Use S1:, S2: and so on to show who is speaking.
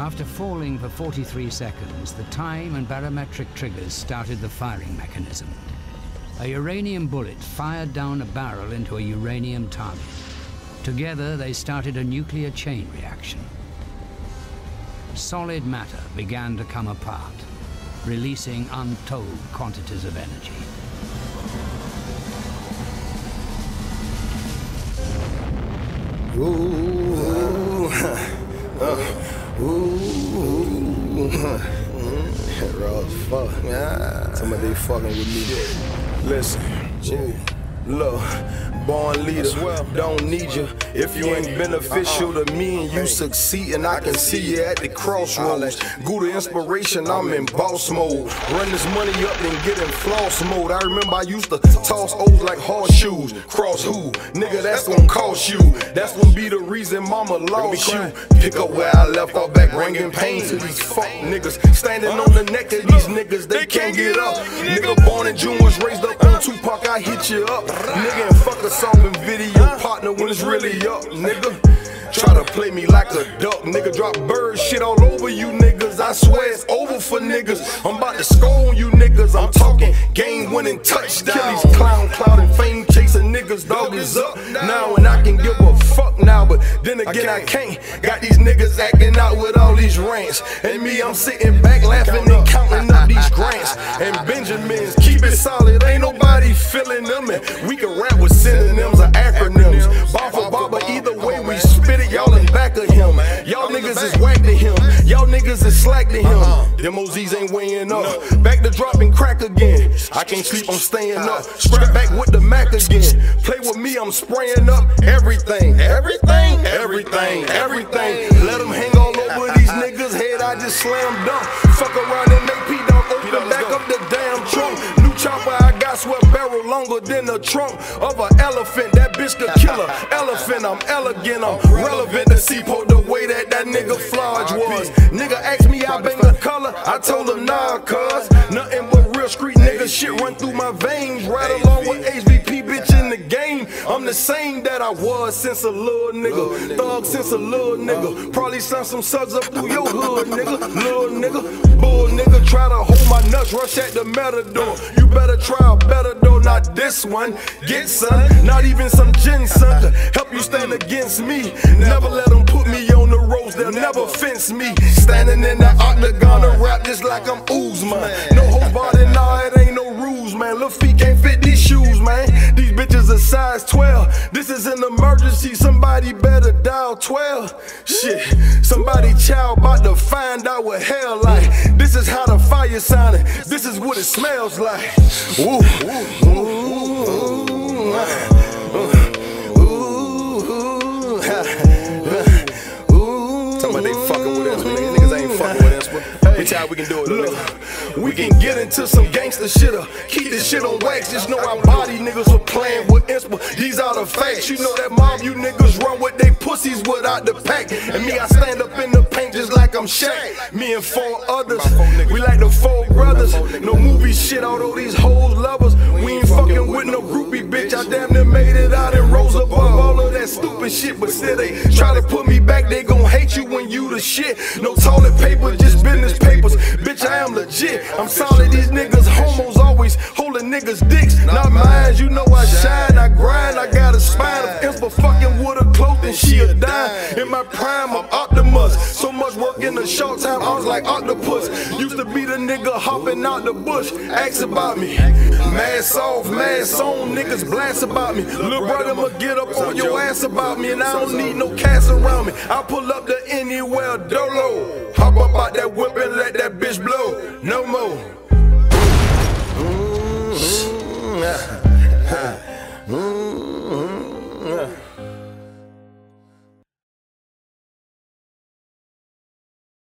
S1: After falling for 43 seconds, the time and barometric triggers started the firing mechanism. A uranium bullet fired down a barrel into a uranium target. Together, they started a nuclear chain reaction. Solid matter began to come apart, releasing untold quantities of energy.
S2: Ooh, fuck. Yeah. Somebody fucking with me. Listen, ooh, look, born leader, don't need you. If you ain't beneficial to me and you succeed, and I can see you at the crossroads. Ghoo Tha Inspiration, I'm in boss mode. Run this money up and get in floss mode. I remember I used to toss O's like horseshoes. Cross who? Nigga, that's gonna cost you. That's gonna be the reason mama lost you. Pick up where I left off back, bringing pain to these fuck niggas. Standing on the neck of these niggas, they can't get up. Nigga born in June was raised up on Tupac, I hit you up. Nigga, and fuck a song and video partner when it's really up, nigga. Try to play me like a duck, nigga. Drop bird shit all over you niggas. I swear it's over for niggas. I'm about to score on you niggas. I'm talking game winning touchdown. Kill these clown, cloud, and fame chasing niggas. Dog is up now, and I can give a fuck now. But then again, I can't. Got these niggas acting out with all these rants. And me, I'm sitting back laughing and counting feeling them. And we can rap with synonyms or acronyms. Bar for bar, but either way, we spit it. Y'all in back of him. Y'all niggas is whack to him. Y'all niggas is slack to him. Them OZs ain't weighing up. Back to dropping crack again. I can't sleep, I'm staying up. Strap back with the Mac again. Play with me, I'm spraying up everything. Everything, everything, everything. Let them hang all over these niggas' head. I just slam dunk. Fuck around and make P Dog open back up the damn trunk. Sweat barrel longer than the trunk of an elephant. That bitch a elephant. I'm elegant, I'm relevant to see po the way that that nigga Flodge was. Nigga asked me I bang a color, I told him nah, cuz. Nothing but real street nigga shit run through my veins. Right along with HVP bitch in the game. I'm the same that I was since a little nigga. Thug since a little nigga. Probably sent some suds up through your hood, nigga. Little nigga. Bull nigga. Try to hold my nuts, rush at the matador. You better try a better door, not this one. Get son, not even some ginseng to help you stand against me. Never let them put me on the ropes, they'll never fence me. Standing in the octagon to rap just like I'm Usman. Bitches size 12. This is an emergency, somebody better dial 12. Shit, somebody child about to find out what hell like. This is how the fire sounding. This is what it smells like. Ooh, ooh, ooh, ooh, ooh, ooh. We can do it. Look, we can get into some gangster shit keep this shit on wax. Just know our body niggas inspo. These facts. You know that mom, you niggas run with they pussies without the pack. And me, I stand up in the paint just like I'm Shaq. Me and four others, we like the four brothers. No movie shit, although these hoes love us. We ain't fucking with no groupie bitch. I damn near made it out and rose above all of that stupid shit. But still, they try to put me back. They gon' hate you when you the shit. No toilet paper, just business papers. Bitch, I am legit. I'm solid. These niggas homos always holding niggas dicks. Not mine. You know I shine, and she a dime. In my prime, I'm Optimus. So much work in a short time, I was like octopus. Used to be the nigga hopping out the bush. Ask about me. Mass off, mass on, niggas blast about me. Little brother, I'ma get up on your ass about me. And I don't need no cast around me. I pull up the anywhere dolo. Hop up out that whip and let that bitch blow. No more. Mm-hmm.